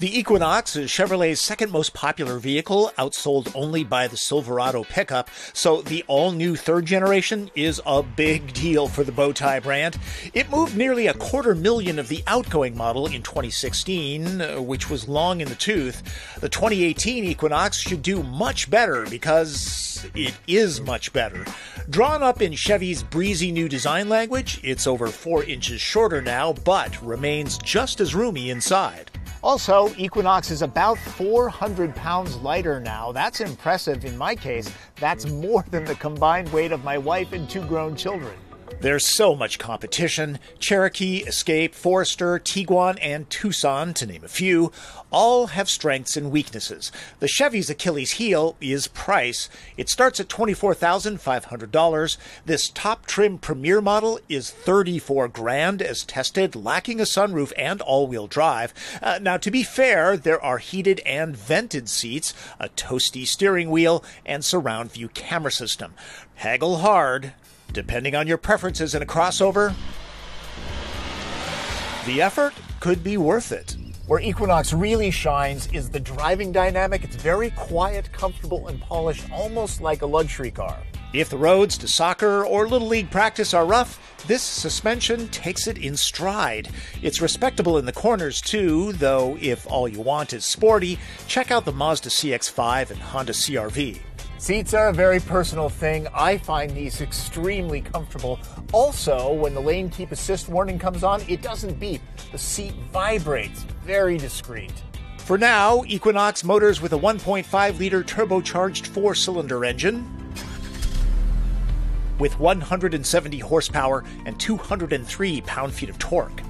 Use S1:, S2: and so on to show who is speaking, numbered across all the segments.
S1: The Equinox is Chevrolet's second most popular vehicle, outsold only by the Silverado pickup, so the all new third generation is a big deal for the Bowtie brand. It moved nearly a quarter million of the outgoing model in 2016, uh, which was long in the tooth. The 2018 Equinox should do much better because it is much better. Drawn up in Chevy's breezy new design language, it's over four inches shorter now, but remains just as roomy inside. Also, Equinox is about 400 pounds lighter now. That's impressive in my case. That's more than the combined weight of my wife and two grown children. There's so much competition. Cherokee, Escape, Forester, Tiguan, and Tucson, to name a few, all have strengths and weaknesses. The Chevy's Achilles heel is price. It starts at $24,500. This top trim Premier model is 34 grand as tested, lacking a sunroof and all-wheel drive. Uh, now, to be fair, there are heated and vented seats, a toasty steering wheel, and surround view camera system. Haggle hard, Depending on your preferences in a crossover, the effort could be worth it. Where Equinox really shines is the driving dynamic. It's very quiet, comfortable, and polished, almost like a luxury car. If the roads to soccer or Little League practice are rough, this suspension takes it in stride. It's respectable in the corners too, though if all you want is sporty, check out the Mazda CX5 and Honda CRV. Seats are a very personal thing. I find these extremely comfortable. Also, when the lane keep assist warning comes on, it doesn't beep. The seat vibrates. Very discreet. For now, Equinox motors with a 1.5 liter turbocharged four cylinder engine with 170 horsepower and 203 pound feet of torque.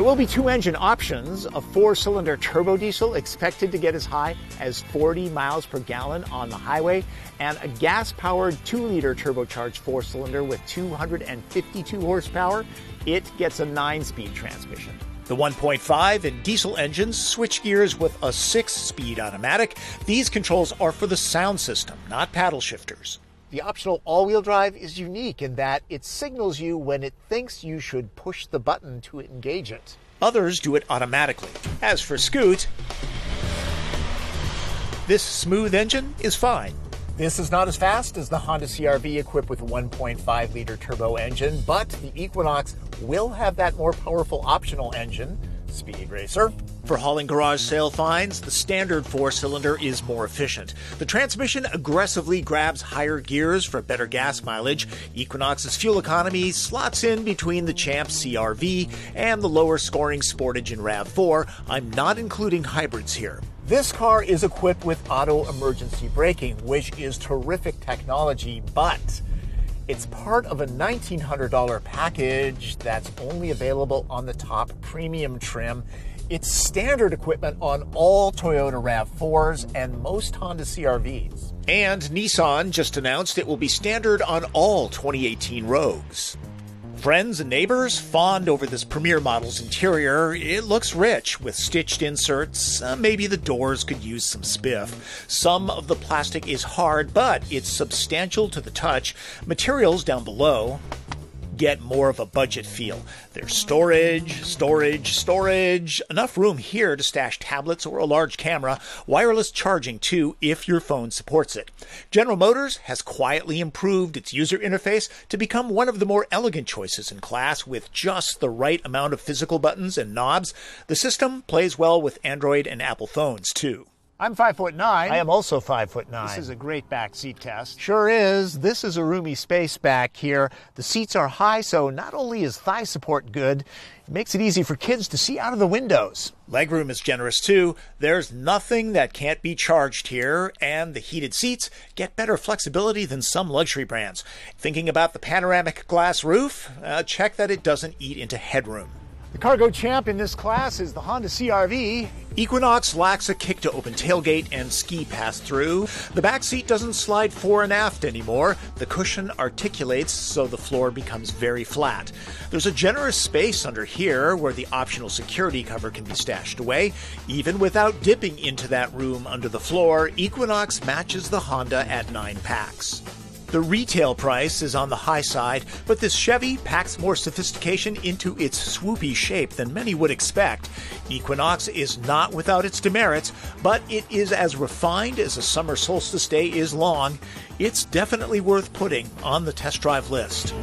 S1: There will be two engine options a four cylinder turbo diesel expected to get as high as 40 miles per gallon on the highway, and a gas powered 2 liter turbocharged four cylinder with 252 horsepower. It gets a 9 speed transmission. The 1.5 and diesel engines switch gears with a 6 speed automatic. These controls are for the sound system, not paddle shifters. The optional all wheel drive is unique in that it signals you when it thinks you should push the button to engage it. Others do it automatically. As for Scoot, this smooth engine is fine. This is not as fast as the Honda CRV equipped with a 1.5 liter turbo engine, but the Equinox will have that more powerful optional engine Speed Racer. For hauling garage sale finds, the standard four cylinder is more efficient. The transmission aggressively grabs higher gears for better gas mileage. Equinox's fuel economy slots in between the Champ CRV and the lower scoring Sportage in RAV4. I'm not including hybrids here. This car is equipped with auto emergency braking, which is terrific technology, but it's part of a $1,900 package that's only available on the top premium trim. It's standard equipment on all Toyota RAV4s and most Honda CRVs. And Nissan just announced it will be standard on all 2018 Rogues. Friends and neighbors fawned over this Premier model's interior. It looks rich with stitched inserts. Uh, maybe the doors could use some spiff. Some of the plastic is hard, but it's substantial to the touch. Materials down below get more of a budget feel. There's storage, storage, storage, enough room here to stash tablets or a large camera, wireless charging too if your phone supports it. General Motors has quietly improved its user interface to become one of the more elegant choices in class with just the right amount of physical buttons and knobs. The system plays well with Android and Apple phones too. I'm five foot nine.
S2: I am also five foot nine.
S1: This is a great back seat test. Sure is. This is a roomy space back here. The seats are high, so not only is thigh support good, it makes it easy for kids to see out of the windows. Legroom is generous too. There's nothing that can't be charged here, and the heated seats get better flexibility than some luxury brands. Thinking about the panoramic glass roof? Uh, check that it doesn't eat into headroom. Cargo champ in this class is the Honda CRV. Equinox lacks a kick to open tailgate and ski pass through. The back seat doesn't slide fore and aft anymore. The cushion articulates so the floor becomes very flat. There's a generous space under here where the optional security cover can be stashed away. Even without dipping into that room under the floor, Equinox matches the Honda at 9 packs. The retail price is on the high side, but this Chevy packs more sophistication into its swoopy shape than many would expect. Equinox is not without its demerits, but it is as refined as a summer solstice day is long. It's definitely worth putting on the test drive list.